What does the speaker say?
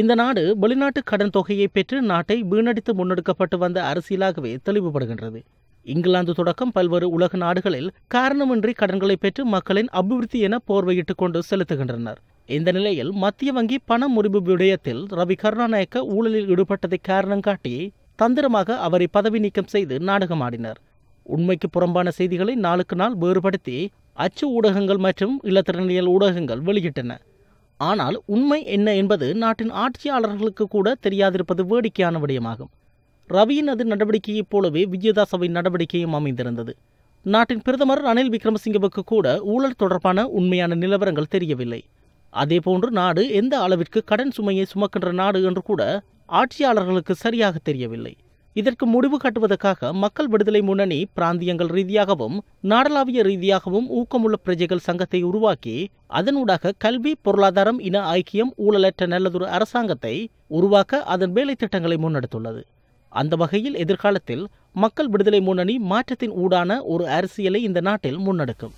இந்த நாடு வெளிநாட்டு கடன் தொகையை பெற்று நாட்டை வீணடித்து முன்னெடுக்கப்பட்டு வந்த அரசியலாகவே தெளிவுபடுகின்றது. இங்கிலாந்து தொடக்கம் பல்வேறு உலக நாடுகளில் காரணமின்றி கடன்களை பெற்று மக்களின் அபிவிருத்தி என போர்வையிட்டுக் கொண்டு செலுத்துகின்றனர். இந்த நிலையில் மத்திய வங்கி பண முறிவு விடயத்தில் ரவி கருணாநாயக்க ஊழலில் ஈடுபட்டதை காரணம் காட்டி தந்திரமாக அவரை பதவி நீக்கம் செய்து நாடகமாடினர் உண்மைக்கு புறம்பான செய்திகளை நாளுக்கு நாள் வேறுபடுத்தி அச்சு ஊடகங்கள் மற்றும் இலத்திரனியல் ஊடகங்கள் வெளியிட்டன. ஆனால் உண்மை என்ன என்பது நாட்டின் ஆட்சியாளர்களுக்கு கூட தெரியாதிருப்பது வேடிக்கையான விடயமாகும். ரவியின் அது நடவடிக்கையைப் போலவே விஜயதாசவின் நடவடிக்கையும் அமைந்திருந்தது. நாட்டின் பிரதமர் ரணில் விக்ரமசிங்கவுக்கு கூட ஊழல் தொடர்பான உண்மையான நிலவரங்கள் தெரியவில்லை. அதேபோன்று நாடு எந்த அளவிற்கு கடன் சுமையை சுமக்கின்ற நாடு என்று கூட ஆட்சியாளர்களுக்கு சரியாக தெரியவில்லை. இதற்கு முடிவு கட்டுவதற்காக மக்கள் விடுதலை முன்னணி பிராந்தியங்கள் ரீதியாகவும் நாடளாவிய ரீதியாகவும் ஊக்கமுள்ள பிரஜைகள் சங்கத்தை உருவாக்கி அதனூடாக கல்வி பொருளாதாரம் இன ஐக்கியம் ஊழலற்ற நல்லதொரு அரசாங்கத்தை உருவாக்க அதன் வேலை திட்டங்களை முன்னெடுத்துள்ளது. அந்த வகையில் எதிர்காலத்தில் மக்கள் விடுதலை முன்னணி மாற்றத்தின் ஊடான ஒரு அரசியலை இந்த நாட்டில் முன்னெடுக்கும்.